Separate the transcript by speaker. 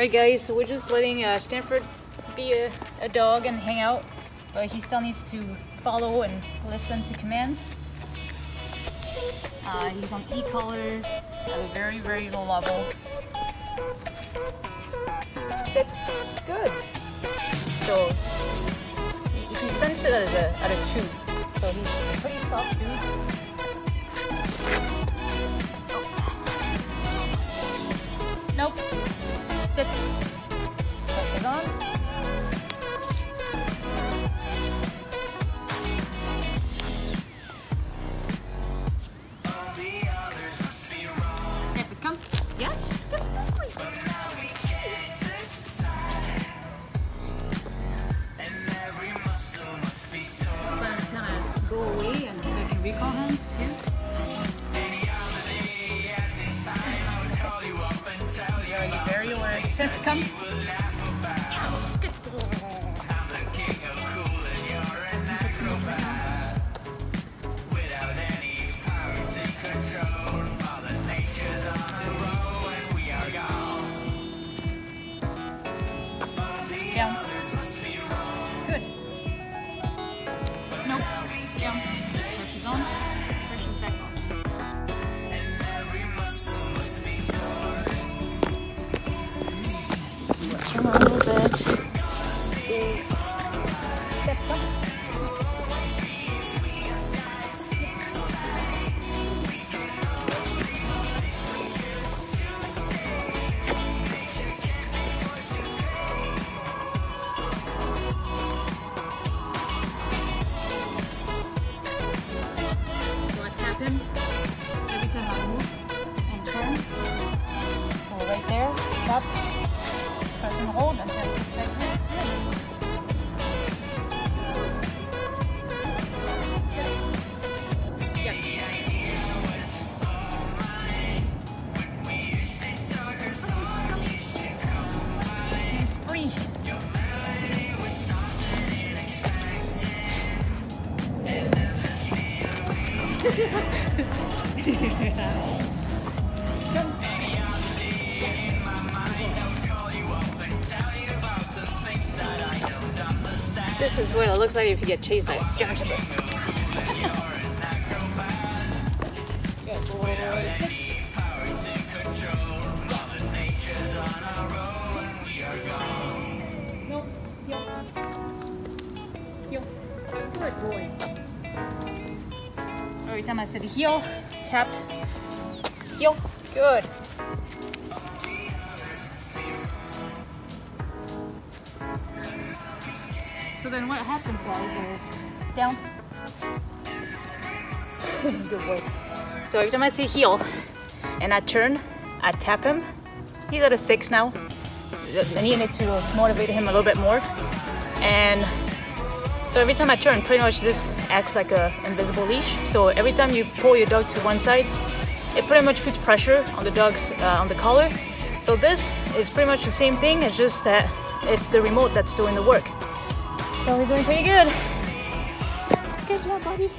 Speaker 1: Alright guys, so we're just letting uh, Stanford be a, a dog and hang out, but he still needs to follow and listen to commands. Uh, he's on e-collar at a very, very low level. Sit. Good. So he, he it as a, at a two. So he's a pretty soft dude. Nope. Sit. Pressure's on. Stanford, come. Yes. Kind of go away and so I can recall him too. Right there, tap, press and hold until This is what it looks like if you get chased by a Shepherd. Good boy. Every time I said heel, tapped, heel. Good. So then what happens guys is down. Good boy. So every time I say heel and I turn, I tap him. He's at a six now. I needed to motivate him a little bit more. And so every time I turn, pretty much this acts like a invisible leash. So every time you pull your dog to one side, it pretty much puts pressure on the dog's uh, on the collar. So this is pretty much the same thing. It's just that it's the remote that's doing the work. So we're doing pretty good. Good job, buddy.